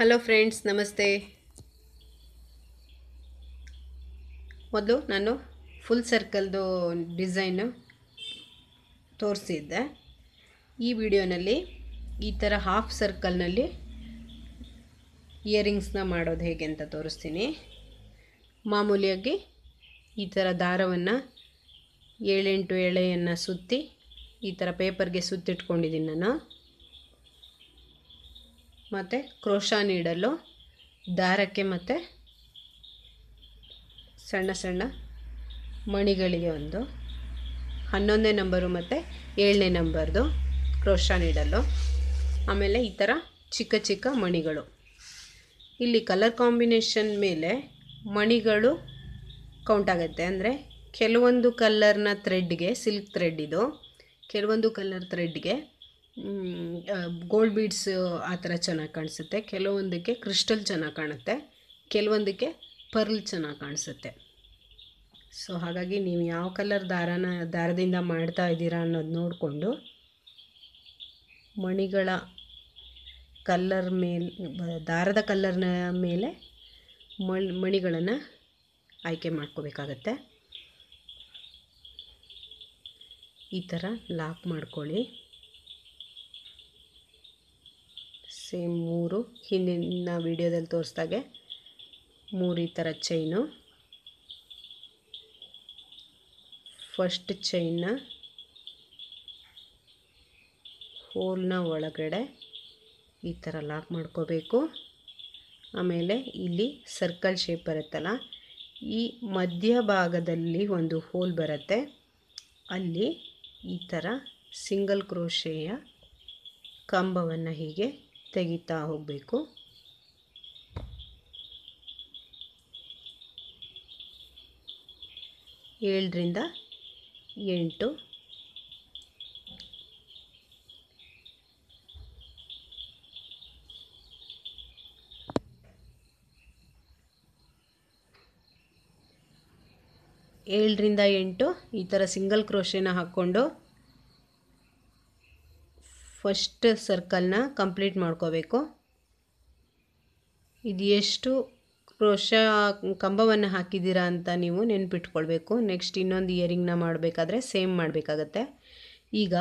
Hello friends ನಮಸ್ತೆ ಮೊದಲು ನಾನು ಫುಲ್ ಸರ್ಕಲ್ದು ಡಿಸೈನು ತೋರಿಸಿದ್ದೆ. ಈ ವಿಡಿಯೋನಲ್ಲಿ ಈ ಥರ ಹಾಫ್ ಸರ್ಕಲ್ನಲ್ಲಿ ಇಯರಿಂಗ್ಸ್ನ ಮಾಡೋದು ಹೇಗೆ ಅಂತ ತೋರಿಸ್ತೀನಿ. ಮಾಮೂಲಿಯಾಗಿ ಈ ಥರ ದಾರವನ್ನು ಏಳೆಂಟು ಎಳೆಯನ್ನು ಸುತ್ತಿ ಈ ಥರ ಪೇಪರ್ಗೆ ಸುತ್ತಿಟ್ಕೊಂಡಿದ್ದೀನಿ ನಾನು. ಮತ್ತು ಕ್ರೋಶಾ ನೀಡಲು, ದಾರಕ್ಕೆ ಮತ್ತು ಸಣ್ಣ ಸಣ್ಣ ಮಣಿಗಳಿಗೆ ಒಂದು, ಹನ್ನೊಂದನೇ ನಂಬರು ಮತ್ತು ಏಳನೇ ನಂಬರ್ದು ಕ್ರೋಶಾ ನೀಡಲು. ಆಮೇಲೆ ಈ ಥರ ಚಿಕ್ಕ ಚಿಕ್ಕ ಮಣಿಗಳು. ಇಲ್ಲಿ ಕಲರ್ ಕಾಂಬಿನೇಷನ್ ಮೇಲೆ ಮಣಿಗಳು ಕೌಂಟ್ ಆಗುತ್ತೆ. ಅಂದರೆ ಕೆಲವೊಂದು ಕಲ್ಲರ್ನ ಥ್ರೆಡ್ಗೆ ಸಿಲ್ಕ್ ಥ್ರೆಡ್ ಇದು, ಕೆಲವೊಂದು ಕಲ್ಲರ್ ಥ್ರೆಡ್ಗೆ ಗೋಲ್ಡ್ ಬೀಡ್ಸ್ ಆ ಥರ ಚೆನ್ನಾಗಿ ಕಾಣಿಸುತ್ತೆ. ಕೆಲವೊಂದಕ್ಕೆ ಕ್ರಿಸ್ಟಲ್ ಚೆನ್ನಾಗಿ ಕಾಣುತ್ತೆ. ಕೆಲವೊಂದಕ್ಕೆ ಪರ್ಲ್ ಚೆನ್ನಾಗಿ ಕಾಣಿಸುತ್ತೆ. ಸೊ ಹಾಗಾಗಿ ನೀವು ಯಾವ ಕಲರ್ ದಾರನ ದಾರದಿಂದ ಮಾಡ್ತಾ ಇದ್ದೀರಾ ಅನ್ನೋದು ನೋಡಿಕೊಂಡು ಮಣಿಗಳ ಕಲ್ಲರ್ ಮೇಲೆ ದಾರದ ಕಲ್ಲರ್ನ ಮೇಲೆ ಮಣಿ, ಮಣಿಗಳನ್ನು ಆಯ್ಕೆ ಮಾಡ್ಕೋಬೇಕಾಗತ್ತೆ. ಈ ಥರ ಲಾಕ್ ಮಾಡ್ಕೊಳ್ಳಿ. ಸೇಮ್ ಮೂರು. ಹಿಂದಿನ ವಿಡಿಯೋದಲ್ಲಿ ತೋರಿಸ್ದಾಗೆ ಮೂರು ಈ ಥರ ಚೈನು ಫಸ್ಟ್ ಚೈನ್ನ ಹೋಲ್ನ ಒಳಗಡೆ ಈ ಥರ ಲಾಕ್ ಮಾಡ್ಕೋಬೇಕು. ಆಮೇಲೆ ಇಲ್ಲಿ ಸರ್ಕಲ್ ಶೇಪ್ ಬರುತ್ತಲ್ಲ, ಈ ಮಧ್ಯಭಾಗದಲ್ಲಿ ಒಂದು ಹೋಲ್ ಬರುತ್ತೆ. ಅಲ್ಲಿ ಈ ಥರ ಸಿಂಗಲ್ ಕ್ರೋಶೆಯ ಕಂಬವನ್ನು ಹೀಗೆ ತೆಗಿತಾ ಹೋಗಬೇಕು. ಏಳರಿಂದ ಎಂಟು. ಏಳರಿಂದ ಎಂಟು ಈ ಥರ ಸಿಂಗಲ್ ಕ್ರೋಶೆನ ಹಾಕ್ಕೊಂಡು ಫಸ್ಟ್ ಸರ್ಕಲ್ನ ಕಂಪ್ಲೀಟ್ ಮಾಡ್ಕೋಬೇಕು. ಇದು ಎಷ್ಟು ಕ್ರೋಶ ಕಂಬವನ್ನು ಹಾಕಿದ್ದೀರಾ ಅಂತ ನೀವು ನೆನ್ಪಿಟ್ಕೊಳ್ಬೇಕು. ನೆಕ್ಸ್ಟ್ ಇನ್ನೊಂದು ಇಯರಿಂಗ್ನ ಮಾಡಬೇಕಾದ್ರೆ ಸೇಮ್ ಮಾಡಬೇಕಾಗತ್ತೆ. ಈಗ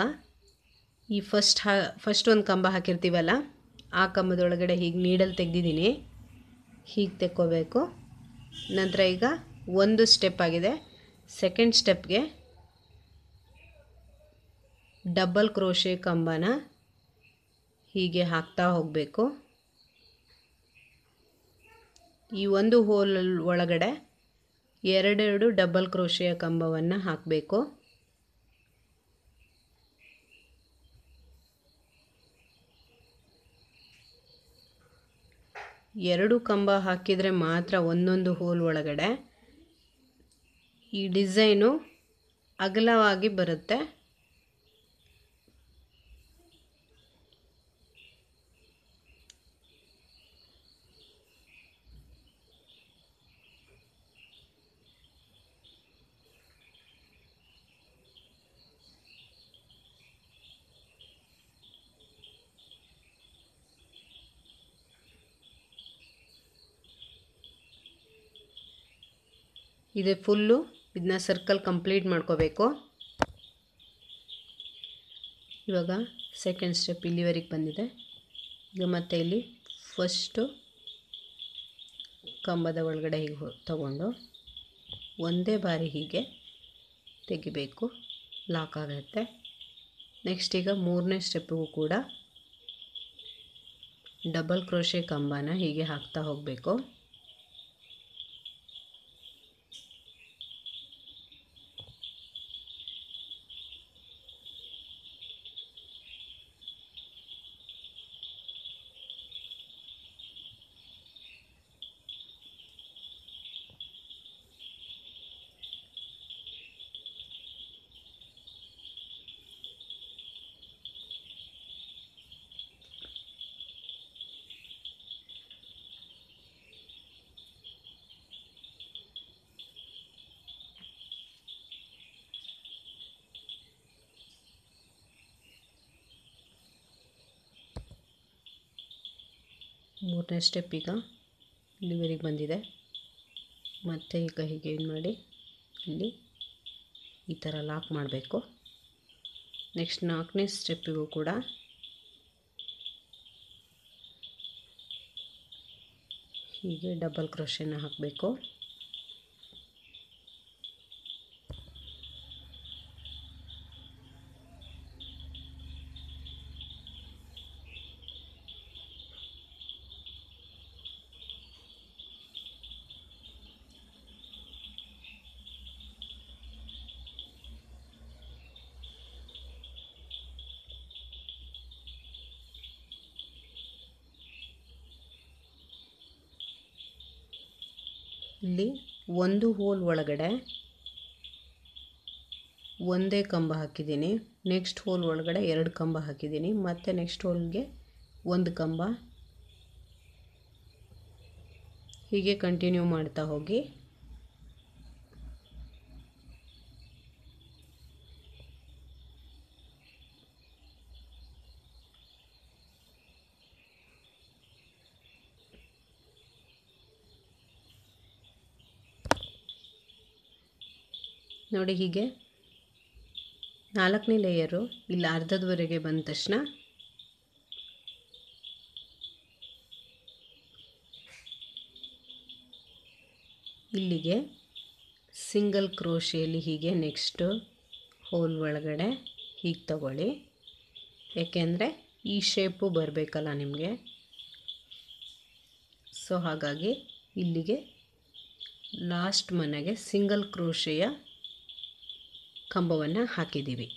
ಈ ಫಸ್ಟ್ ಹಾ ಫಸ್ಟ್ ಒಂದು ಕಂಬ ಹಾಕಿರ್ತೀವಲ್ಲ, ಆ ಕಂಬದೊಳಗಡೆ ಹೀಗೆ ನೀಡಲ್ ತೆಗೆದಿದ್ದೀನಿ. ಹೀಗೆ ತೆಕ್ಕೋಬೇಕು. ನಂತರ ಈಗ ಒಂದು ಸ್ಟೆಪ್ ಆಗಿದೆ. ಸೆಕೆಂಡ್ ಸ್ಟೆಪ್ಗೆ ಡಬಲ್ ಕ್ರೋಶೆ ಕಂಬನ ಹೀಗೆ ಹಾಕ್ತಾ ಹೋಗಬೇಕು. ಈ ಒಂದು ಹೋಲ್ ಒಳಗಡೆ ಎರಡೆರಡು ಡಬಲ್ ಕ್ರೋಷಿಯ ಕಂಬವನ್ನು ಹಾಕಬೇಕು. ಎರಡು ಕಂಬ ಹಾಕಿದರೆ ಮಾತ್ರ ಒಂದೊಂದು ಹೋಲ್ ಒಳಗಡೆ ಈ ಡಿಸೈನು ಅಗಲವಾಗಿ ಬರುತ್ತೆ. ಇದೆ ಫುಲ್ಲು. ಇದನ್ನ ಸರ್ಕಲ್ ಕಂಪ್ಲೀಟ್ ಮಾಡ್ಕೋಬೇಕು. ಇವಾಗ ಸೆಕೆಂಡ್ ಸ್ಟೆಪ್ ಇಲ್ಲಿವರೆಗೆ ಬಂದಿದೆ. ಈಗ ಮತ್ತೆ ಇಲ್ಲಿ ಫಸ್ಟು ಕಂಬದ ಒಳಗಡೆ ಹೀಗೆ ತಗೊಂಡು ಒಂದೇ ಬಾರಿ ಹೀಗೆ ತೆಗಿಬೇಕು. ಲಾಕ್ ಆಗುತ್ತೆ. ನೆಕ್ಸ್ಟ್ ಈಗ ಮೂರನೇ ಸ್ಟೆಪ್ಪಿಗೂ ಕೂಡ ಡಬಲ್ ಕ್ರೋಶೆ ಕಂಬನ ಹೀಗೆ ಹಾಕ್ತಾ ಹೋಗಬೇಕು. ಮೂರನೇ ಸ್ಟೆಪ್ ಈಗ ಇಲ್ಲಿವರೆಗೆ ಬಂದಿದೆ. ಮತ್ತು ಈಗ ಹೀಗೆ ಏನು ಮಾಡಿ, ಇಲ್ಲಿ ಈ ಥರ ಲಾಕ್ ಮಾಡಬೇಕು. ನೆಕ್ಸ್ಟ್ ನಾಲ್ಕನೇ ಸ್ಟೆಪ್ಪಿಗೂ ಕೂಡ ಹೀಗೆ ಡಬಲ್ ಕ್ರೋಶೆನ ಹಾಕಬೇಕು. ಇಲ್ಲಿ ಒಂದು ಹೋಲ್ ಒಳಗಡೆ ಒಂದೇ ಕಂಬ ಹಾಕಿದ್ದೀನಿ. ನೆಕ್ಸ್ಟ್ ಹೋಲ್ ಒಳಗಡೆ ಎರಡು ಕಂಬ ಹಾಕಿದ್ದೀನಿ. ಮತ್ತು ನೆಕ್ಸ್ಟ್ ಹೋಲ್ಗೆ ಒಂದು ಕಂಬ. ಹೀಗೆ ಕಂಟಿನ್ಯೂ ಮಾಡ್ತಾ ಹೋಗಿ. ನೋಡಿ ಹೀಗೆ. ನಾಲ್ಕನೇ ಲೇಯರು ಇಲ್ಲಿ ಅರ್ಧದವರೆಗೆ ಬಂದ ತಕ್ಷಣ ಇಲ್ಲಿಗೆ ಸಿಂಗಲ್ ಕ್ರೋಶಿಯಲ್ಲಿ ಹೀಗೆ ನೆಕ್ಸ್ಟು ಹೋಲ್ ಒಳಗಡೆ ಹೀಗೆ ತಗೊಳ್ಳಿ. ಏಕೆಂದರೆ ಈ ಶೇಪು ಬರಬೇಕಲ್ಲ ನಿಮಗೆ. ಸೊ ಹಾಗಾಗಿ ಇಲ್ಲಿಗೆ ಲಾಸ್ಟ್ ಮನೆಗೆ ಸಿಂಗಲ್ ಕ್ರೋಶೆಯ ಕಂಬವನ್ನು ಹಾಕಿದ್ದೀವಿ.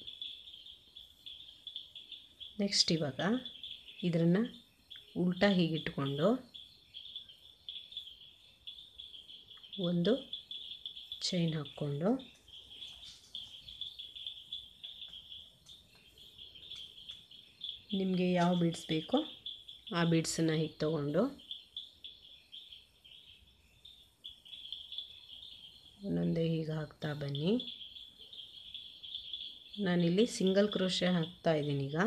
ನೆಕ್ಸ್ಟ್ ಇವಾಗ ಇದನ್ನು ಉಲ್ಟಾ ಹೀಗಿಟ್ಕೊಂಡು ಒಂದು ಚೈನ್ ಹಾಕ್ಕೊಂಡು ನಿಮಗೆ ಯಾವ ಬೀಡ್ಸ್ ಬೇಕೋ ಆ ಬೀಡ್ಸನ್ನು ಹೀಗೆ ತೊಗೊಂಡು ಒಂದೊಂದೇ ಹೀಗೆ ಹಾಕ್ತಾ ಬನ್ನಿ. ನಾನಿಲ್ಲಿ ಸಿಂಗಲ್ ಕ್ರೋಶೆ ಹಾಕ್ತಾ ಇದ್ದೀನಿ ಈಗ.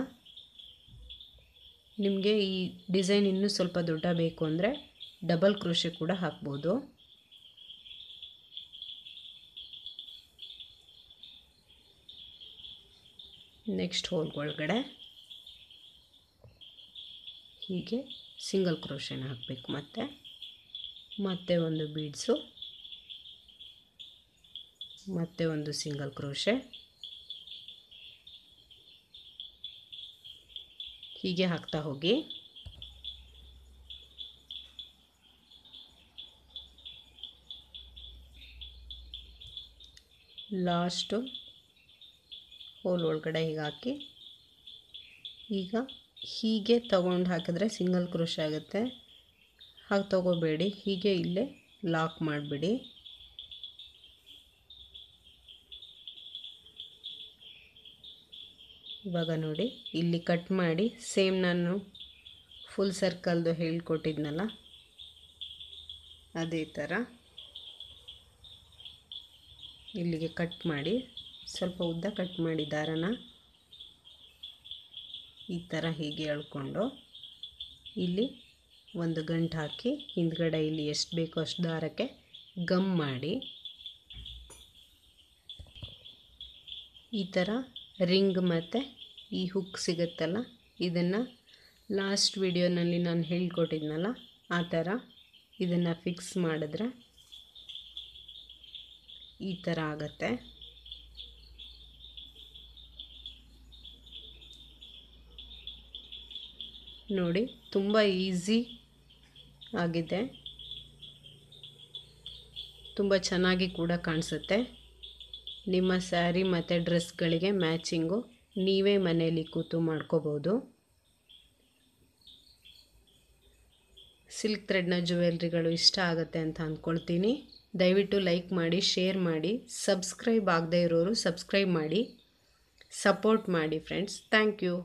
ನಿಮಗೆ ಈ ಡಿಸೈನ್ ಇನ್ನೂ ಸ್ವಲ್ಪ ದೊಡ್ಡ ಬೇಕು ಅಂದರೆ ಡಬಲ್ ಕ್ರೋಶೆ ಕೂಡ ಹಾಕ್ಬೋದು. ನೆಕ್ಸ್ಟ್ ಹೋಲ್ ಒಳಗಡೆ ಹೀಗೆ ಸಿಂಗಲ್ ಕ್ರೋಶೆನ ಹಾಕಬೇಕು ಮತ್ತೆ. ಮತ್ತೆ ಒಂದು ಬೀಡ್ಸು, ಮತ್ತೆ ಒಂದು ಸಿಂಗಲ್ ಕ್ರೋಶೆ. ಹೀಗೆ ಹಾಕ್ತಾ ಹೋಗಿ. ಲಾಸ್ಟು ಹೋಲ್ ಒಳಗಡೆ ಹೀಗೆ ಹಾಕಿ. ಈಗ ಹೀಗೆ ತಗೊಂಡು ಹಾಕಿದ್ರೆ ಸಿಂಗಲ್ ಕ್ರೋಶ್ ಆಗುತ್ತೆ. ಹಾಗೆ ತಗೋಬೇಡಿ. ಹೀಗೆ ಇಲ್ಲೇ ಲಾಕ್ ಮಾಡಿಬಿಡಿ. ಇವಾಗ ನೋಡಿ, ಇಲ್ಲಿ ಕಟ್ ಮಾಡಿ ಸೇಮ್ ನಾನು ಫುಲ್ ಸರ್ಕಲ್ದು ಹೇಳ್ಕೊಟ್ಟಿದ್ನಲ್ಲ, ಅದೇ ಥರ ಇಲ್ಲಿಗೆ ಕಟ್ ಮಾಡಿ, ಸ್ವಲ್ಪ ಉದ್ದ ಕಟ್ ಮಾಡಿ ದಾರನ, ಈ ಥರ ಹೀಗೆ ಎಳ್ಕೊಂಡು ಇಲ್ಲಿ ಒಂದು ಗಂಟು ಹಾಕಿ ಹಿಂದ್ಗಡೆ ಇಲ್ಲಿ ಎಷ್ಟು ಬೇಕೋ ಅಷ್ಟು ದಾರಕ್ಕೆ ಗಮ್ ಮಾಡಿ ಈ ಥರ ರಿಂಗ್ ಮತ್ತು ಈ ಹುಕ್ ಸಿಗುತ್ತಲ್ಲ? ಇದನ್ನು ಲಾಸ್ಟ್ ವಿಡಿಯೋನಲ್ಲಿ ನಾನು ಹೇಳ್ಕೊಟ್ಟಿದ್ನಲ್ಲ, ಆ ಥರ ಇದನ್ನು ಫಿಕ್ಸ್ ಮಾಡಿದ್ರೆ ಈ ಥರ ಆಗತ್ತೆ. ನೋಡಿ, ತುಂಬ ಈಸಿ ಆಗಿದೆ. ತುಂಬ ಚೆನ್ನಾಗಿ ಕೂಡ ಕಾಣಿಸುತ್ತೆ. ನಿಮ್ಮ ಸ್ಯಾರಿ ಮತ್ತು ಡ್ರೆಸ್ಗಳಿಗೆ ಮ್ಯಾಚಿಂಗು ನೀವೇ ಮನೆಯಲ್ಲಿ ಕೂತು ಮಾಡ್ಕೋಬೋದು. ಸಿಲ್ಕ್ ಥ್ರೆಡ್ನ ಜುವೆಲ್ರಿಗಳು ಇಷ್ಟ ಆಗುತ್ತೆ ಅಂತ ಅಂದ್ಕೊಳ್ತೀನಿ. ದಯವಿಟ್ಟು ಲೈಕ್ ಮಾಡಿ, ಶೇರ್ ಮಾಡಿ, ಸಬ್ಸ್ಕ್ರೈಬ್ ಆಗದೇ ಇರೋರು ಸಬ್ಸ್ಕ್ರೈಬ್ ಮಾಡಿ, ಸಪೋರ್ಟ್ ಮಾಡಿ ಫ್ರೆಂಡ್ಸ್. Thank you.